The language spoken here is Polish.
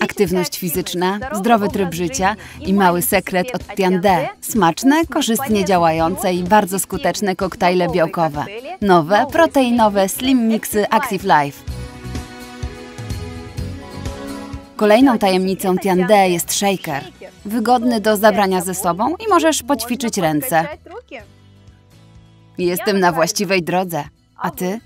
Aktywność fizyczna, zdrowy tryb życia i mały sekret od Tiande. Smaczne, korzystnie działające i bardzo skuteczne koktajle białkowe. Nowe, proteinowe Slim Mixy Active Life. Kolejną tajemnicą Tiande jest shaker. Wygodny do zabrania ze sobą i możesz poćwiczyć ręce. Jestem na właściwej drodze. A ty?